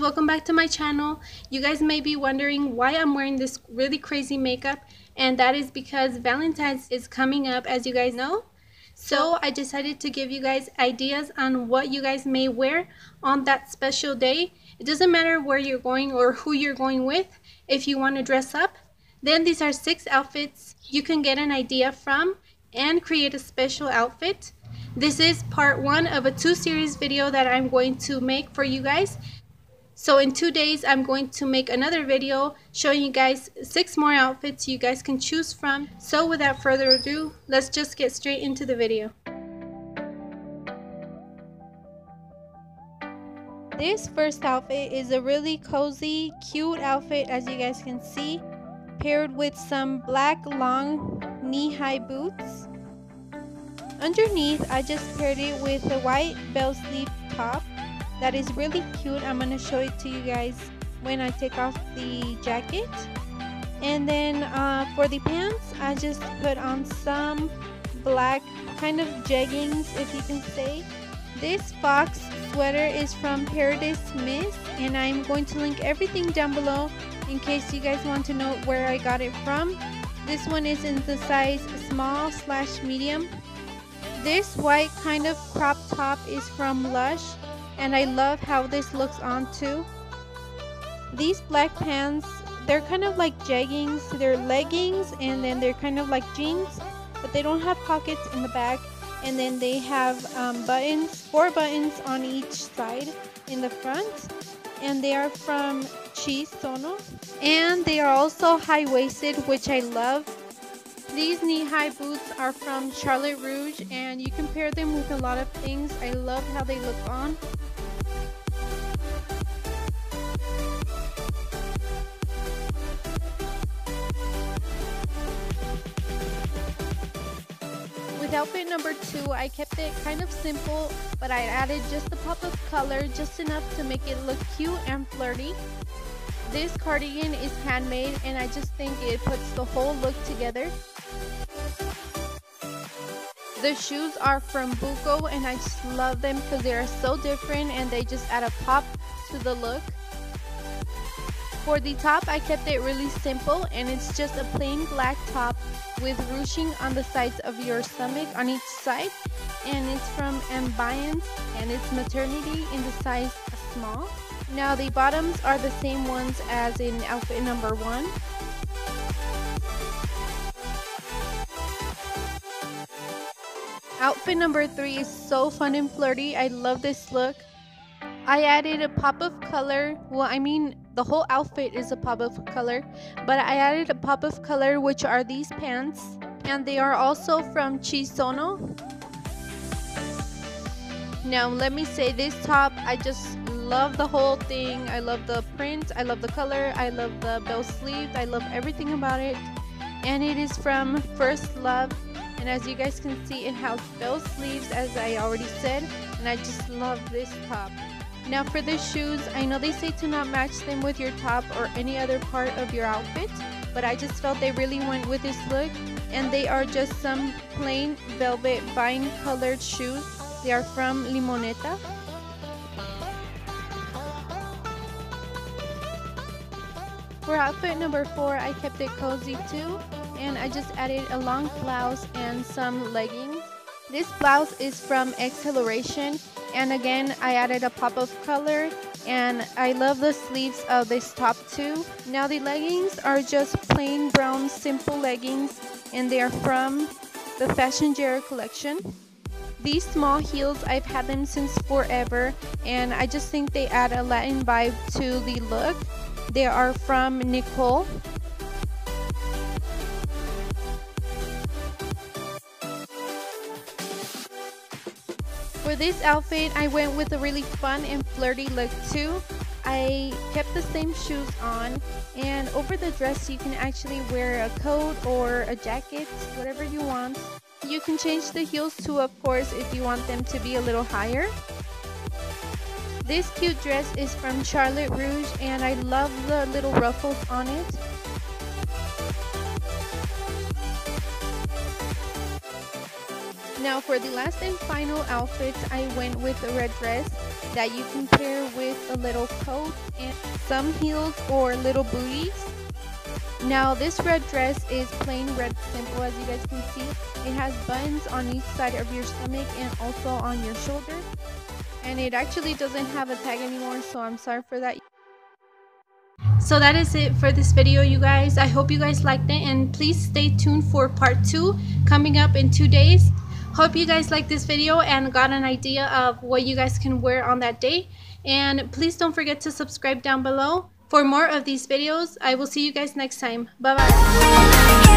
back to my channel. You guys may be wondering why I'm wearing this really crazy makeup and that is because Valentine's is coming up as you guys know. So I decided to give you guys ideas on what you guys may wear on that special day. It doesn't matter where you're going or who you're going with. If you want to dress up, then these are six outfits you can get an idea from and create a special outfit. This is part one of a two series video that I'm going to make for you guys. So in two days, I'm going to make another video showing you guys six more outfits you guys can choose from. So without further ado, let's just get straight into the video. This first outfit is a really cozy, cute outfit as you guys can see, paired with some black long knee-high boots. Underneath, I just paired it with a white bell sleeve top that is really cute. I'm to show it to you guys when I take off the jacket. And then uh, for the pants, I just put on some black kind of jeggings, if you can say. This fox sweater is from Paradise Miss and I'm going to link everything down below in case you guys want to know where I got it from. This one is in the size small slash medium. This white kind of crop top is from Lush and I love how this looks on too. These black pants, they're kind of like jeggings, they're leggings and then they're kind of like jeans, but they don't have pockets in the back and then they have um, buttons, four buttons on each side in the front and they are from Chisono and they are also high-waisted which I love these knee-high boots are from Charlotte Russe and you can pair them with a lot of things. I love how they look on. With outfit number two, I kept it kind of simple, but I added just a pop of color, just enough to make it look cute and flirty. This cardigan is handmade and I just think it puts the whole look together. The shoes are from Buco and I just love them because they are so different and they just add a pop to the look. For the top, I kept it really simple and it's just a plain black top with ruching on the sides of your stomach on each side and it's from Ambiance and it's maternity in the size small. Now the bottoms are the same ones as in outfit number one Outfit number three is so fun and flirty. I love this look. I added a pop of color. Well, I mean, the whole outfit is a pop of color, but I added a pop of color, which are these pants, and they are also from Chisono. Now, let me say this top, I just love the whole thing. I love the print, I love the color, I love the bell sleeve, I love everything about it. And it is from First Love and as you guys can see it has bell sleeves as I already said and I just love this top now for the shoes I know they say to not match them with your top or any other part of your outfit but I just felt they really went with this look and they are just some plain velvet vine colored shoes they are from Limoneta For outfit number 4, I kept it cozy too and I just added a long blouse and some leggings. This blouse is from Acceleration and again I added a pop of color and I love the sleeves of this top too. Now the leggings are just plain brown simple leggings and they are from the Fashion Jera collection. These small heels, I've had them since forever and I just think they add a Latin vibe to the look. They are from Nicole For this outfit, I went with a really fun and flirty look too. I kept the same shoes on and over the dress you can actually wear a coat or a jacket, whatever you want. You can change the heels too of course if you want them to be a little higher. This cute dress is from Charlotte Russe and I love the little ruffles on it. Now for the last and final outfit, I went with a red dress that you can pair with a little coat and some heels or little booties. Now this red dress is plain red simple as you guys can see. It has buttons on each side of your stomach and also on your shoulder. And it actually doesn't have a tag anymore so I'm sorry for that. So that is it for this video you guys. I hope you guys liked it and please stay tuned for part 2 coming up in 2 days. Hope you guys liked this video and got an idea of what you guys can wear on that day. And please don't forget to subscribe down below for more of these videos. I will see you guys next time. Bye bye.